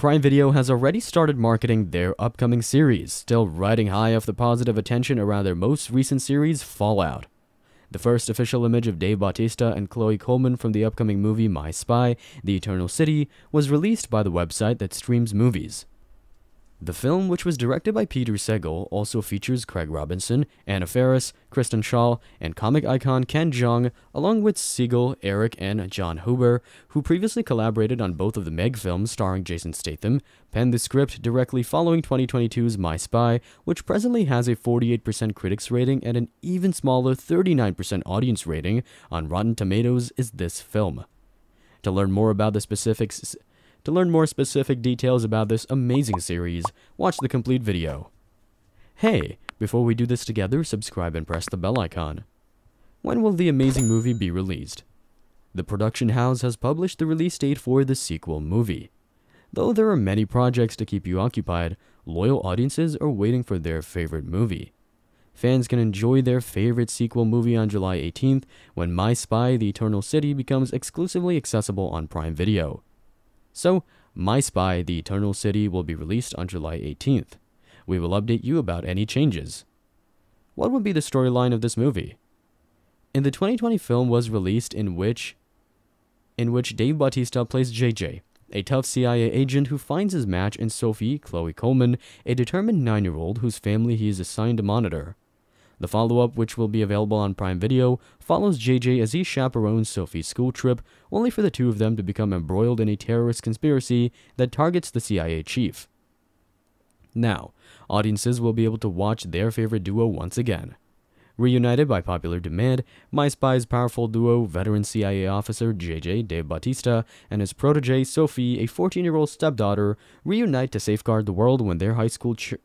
Prime Video has already started marketing their upcoming series, still riding high off the positive attention around their most recent series, Fallout. The first official image of Dave Bautista and Chloe Coleman from the upcoming movie My Spy, The Eternal City, was released by the website that streams movies. The film, which was directed by Peter Segal, also features Craig Robinson, Anna Faris, Kristen Schaal, and comic icon Ken Jeong, along with Segal, Erich, and Jon Hoeber, who previously collaborated on both of the Meg films starring Jason Statham, penned the script directly following 2022's My Spy, which presently has a 48% critics rating and an even smaller 39% audience rating on Rotten Tomatoes is this film. To learn more about the specifics to learn more specific details about this amazing series, watch the complete video. Hey, before we do this together, subscribe and press the bell icon. When will the amazing movie be released? The production house has published the release date for the sequel movie. Though there are many projects to keep you occupied, loyal audiences are waiting for their favorite movie. Fans can enjoy their favorite sequel movie on July 18th when My Spy The Eternal City becomes exclusively accessible on Prime Video. So, My Spy The Eternal City will be released on July 18th. We will update you about any changes. What would be the storyline of this movie? In the 2020 film was released in which in which Dave Bautista plays JJ, a tough CIA agent who finds his match in Sophie, Chloe Coleman, a determined 9-year-old whose family he is assigned to monitor. The follow up, which will be available on Prime Video, follows JJ as he chaperones Sophie's school trip, only for the two of them to become embroiled in a terrorist conspiracy that targets the CIA chief. Now, audiences will be able to watch their favorite duo once again. Reunited by popular demand, My Spy's powerful duo, veteran CIA officer JJ Dave Bautista and his protege Sophie, a 14 year old stepdaughter, reunite to safeguard the world when their high school ch-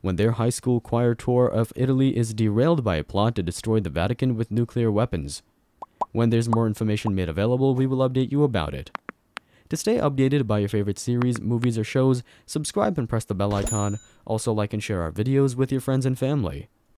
when their high school choir tour of Italy is derailed by a plot to destroy the Vatican with nuclear weapons. When there's more information made available, we will update you about it. To stay updated by your favorite series, movies, or shows, subscribe and press the bell icon. Also, like and share our videos with your friends and family.